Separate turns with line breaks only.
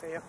谢谢。